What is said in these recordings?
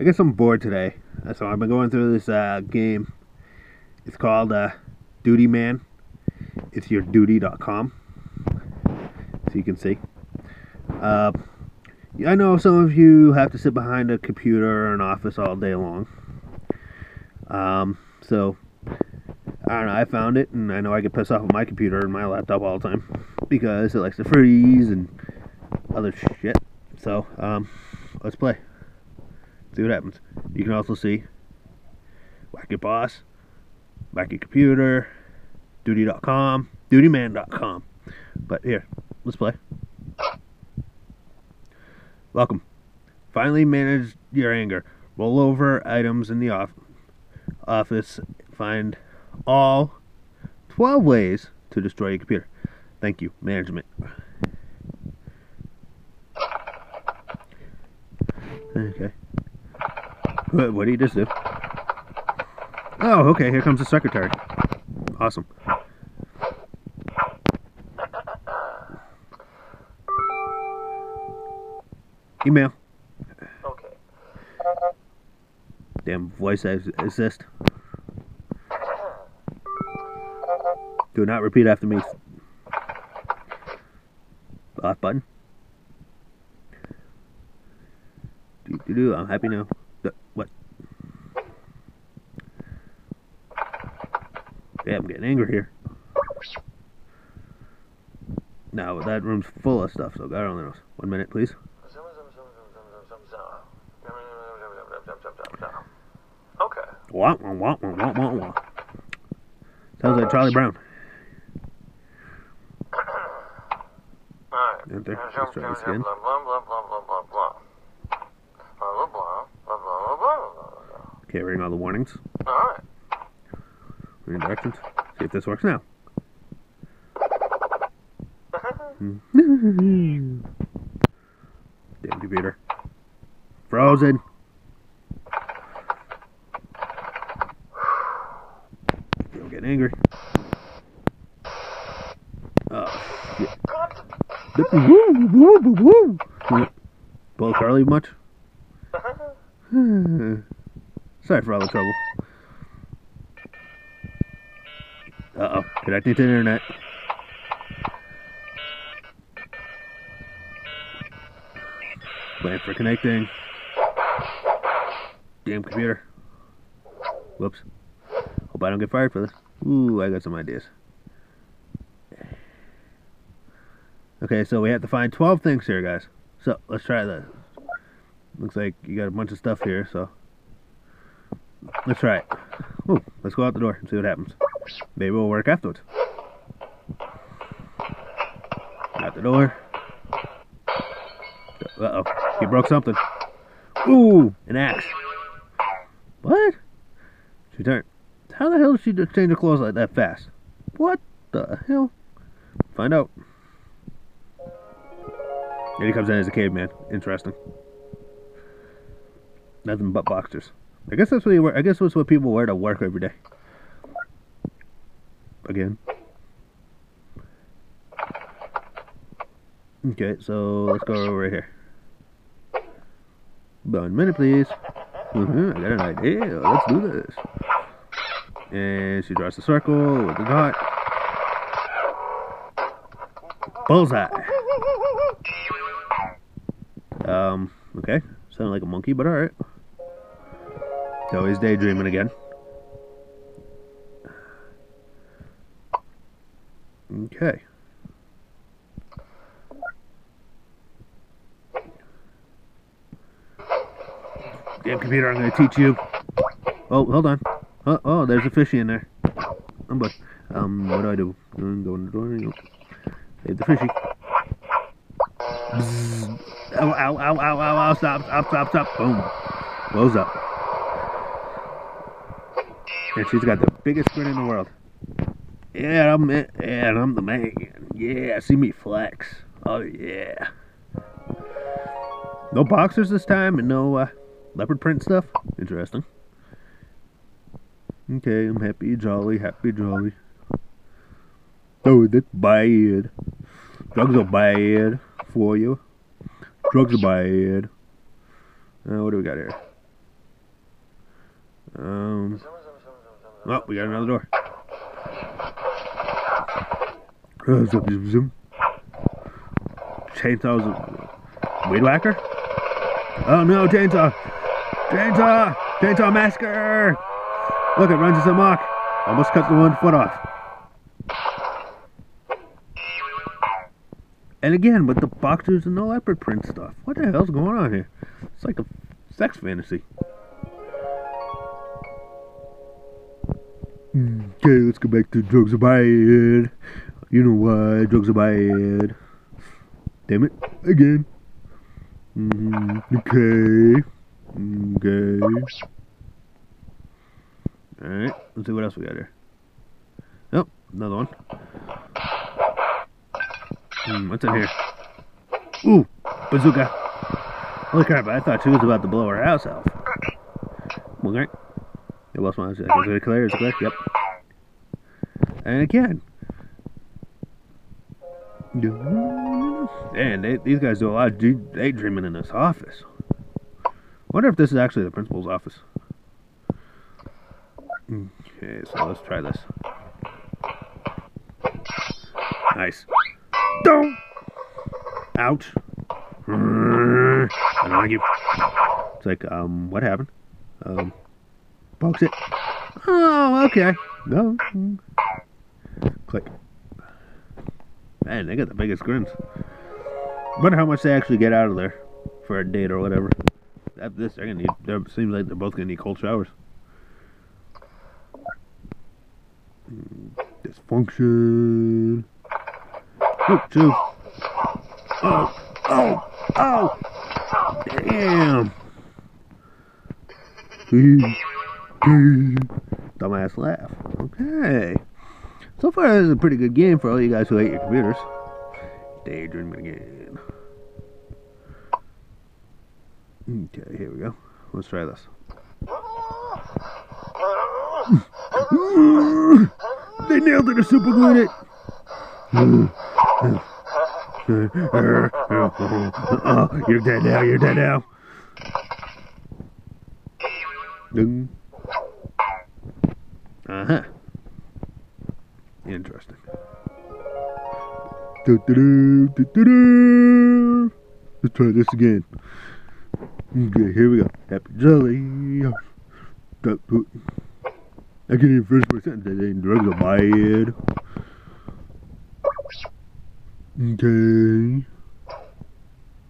I guess I'm bored today, so I've been going through this uh, game. It's called uh, Doodieman. It's yourduty.com, so you can see. Uh, I know some of you have to sit behind a computer or an office all day long. Um, so I don't know. I found it, and I know I get pissed off with my computer and my laptop all the time because it likes to freeze and other shit. So um, let's play. See what happens. You can also see Whack Your Boss, Whack Your Computer, Doodie.com, Doodieman.com. But here, let's play. Welcome. Finally manage your anger. Roll over items in the off- office. Find all 12 ways to destroy your computer. Thank you, management. Okay. What, what he just do? Oh, okay, here comes the secretary. Awesome. Email. Okay. Damn voice as- assist. Do not repeat after me. Off button. Do do do. I'm happy now. The- What? Yeah, I'm getting angry here. No, that room's full of stuff, so God only knows. One minute, please. Okay. Wah, wah, wah, wah, wah, wah. Sounds like Charlie Brown. Alright. Let's try this again. blah, blah, blah. Blah, blah, blah, blah, blah, blah, blah, blah. Okay, reading all the warnings. Alright. Directions. See if this works now. Damn computer. Frozen. I'm getting angry. Oh, shit. Pull Carly much? Sorry for all the trouble. Uh oh, connecting to the internet. Waiting for connecting. Damn computer. Whoops. Hope I don't get fired for this. Ooh, I got some ideas. Okay, so we have to find 12 things here, guys. So, let's try this. Looks like you got a bunch of stuff here, so. Let's try it. Ooh, let's go out the door and see what happens. Maybe it'll work afterwards. Out the door. Uh oh, he broke something. Ooh, an axe. What? She turned. How the hell did she change her clothes like that fast? What the hell? Find out. And he comes in as a caveman. Interesting. Nothing but boxers. I guess that's what you wear. I guess that's what people wear to work every day. Again. Okay, so let's go over here. One minute, please. Mhm, I got an idea. Let's do this. And she draws the circle with the dot. Bullseye. Um, okay. Sounded like a monkey, but alright. So he's daydreaming again. Okay. Damn computer, I'm gonna teach you. Oh, hold on. Oh, oh there's a fishy in there. I'm but um, what do I do? Go in the door. Save the fishy. Bzzz. Ow, ow, ow, ow, ow, ow, stop, stop, stop, stop. Boom. Blows up. And she's got the biggest grin in the world. Yeah, I'm it. Yeah, and I'm the man. Yeah, see me flex. Oh, yeah. No boxers this time and no uh, leopard print stuff. Interesting. Okay, I'm happy, jolly, happy, jolly. Oh, that's bad. Drugs are bad for you. Drugs are bad. Uh, what do we got here? Um. Oh, we got another door. Uh, zoom, zoom, zoom. Chainsaw's a weed whacker? Oh no, chainsaw! Chainsaw! Chainsaw massacre! Look, it runs us mock. Almost cut the one foot off. And again, with the boxers and the leopard print stuff. What the hell's going on here? It's like a sex fantasy. Okay, let's go back to drugs are bad. You know why drugs are bad. Damn it, again. Mm, okay. Okay. Alright, let's see what else we got here. Oh, another one. Hmm, what's in here? Ooh, bazooka. Holy crap, I thought she was about to blow her house off. Okay. It was one. Is it clear? Is it clear? Yep. And again. Man, they, these guys do a lot of daydreaming in this office. Wonder if this is actually the principal's office. Okay, so let's try this. Nice. Don't! Ouch. I don't like you. It's like, um, what happened? Um, box it. Oh, okay. No. Click. Man, they got the biggest grins. Wonder how much they actually get out of there for a date or whatever. After this, they're gonna need. They seems like they're both gonna need cold showers. Hmm, Dysfunction. Oh, two. Oh, oh, oh! Damn. Dumbass laugh. Okay. So far, this is a pretty good game for all you guys who hate your computers. Daydreaming again. Okay, here we go. Let's try this. they nailed it. They super glued it. oh, you're dead now. You're dead now. Let's try this again. Okay, here we go. Happy go- I can't even finish my sentence. That ain't drugs are bad. Okay.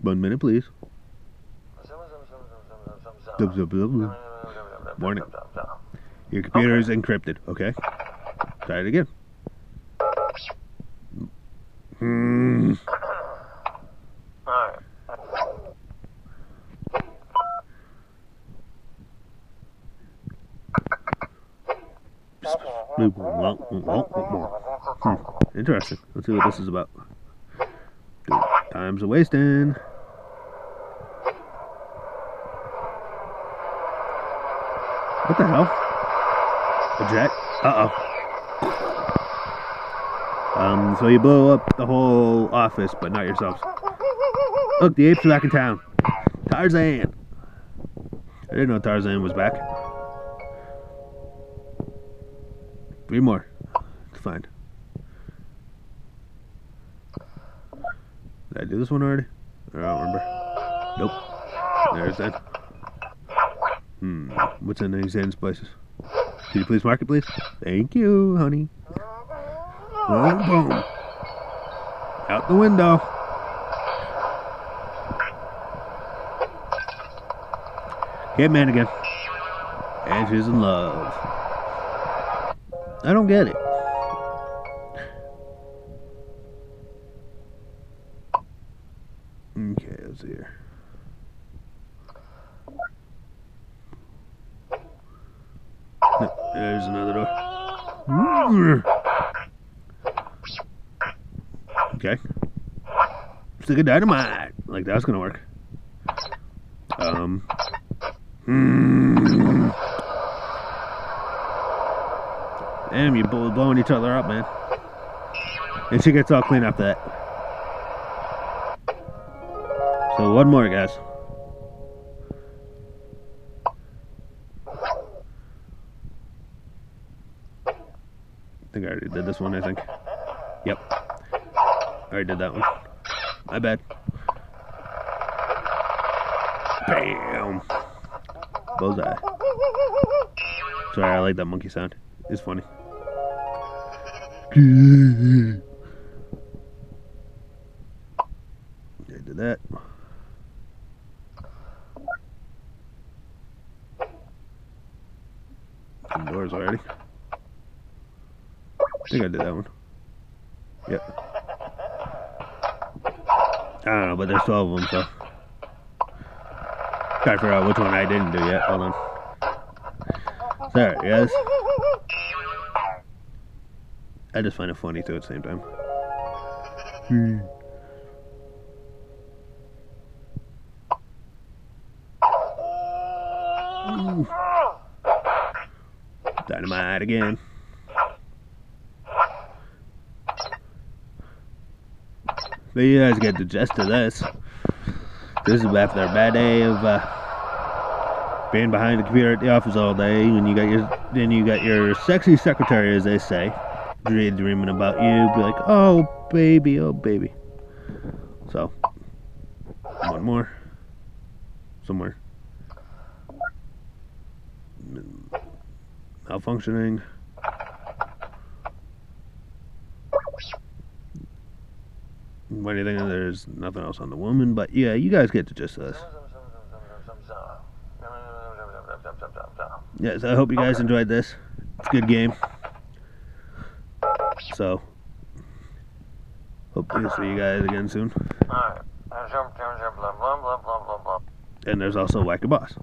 One minute, please. Warning. Your computer is encrypted, okay? Try it again. Hmm. Alright. Interesting. Let's see what this is about. Time's a wasting. What the hell? A jet? Uh oh. Um, so you blow up the whole office, but not yourselves. Look, the apes are back in town. Tarzan. I didn't know Tarzan was back. Three more to find. Did I do this one already? I don't remember. Nope. There's that. Hmm. What's in these ends places? Can you please mark it, please? Thank you, honey. Boom, boom. Out the window. Hitman again. And she's in love. I don't get it. Okay, let's see here. There's another door. Hmm. stick of dynamite. Like that's gonna work. Um. Mm. Damn, you're blowing each other up, man. And she gets all clean after that. So one more, guys. I think I already did this one, I think. Yep. I already did that one. My bad. Bam! Bullseye. Sorry, I like that monkey sound. It's funny. I did that. Indoors already. I think I did that one. Yep. I don't know, but there's 12 of them, so. Gotta figure out which one I didn't do yet. Hold on. Sorry, guys. I just find it funny too at the same time. Hmm. Ooh. Dynamite again. But you guys get the gist of this. This is after a bad day of uh, being behind the computer at the office all day, and you got your then you got your sexy secretary, as they say, dreaming about you. Be like, oh baby, oh baby. So, one more, somewhere. Malfunctioning. What do you think? There's nothing else on the woman, but yeah, you guys get to just this. Yes, I hope you guys Okay. enjoyed this. It's a good game. So, hope to see you guys again soon. Alright. And there's also Whack a Boss.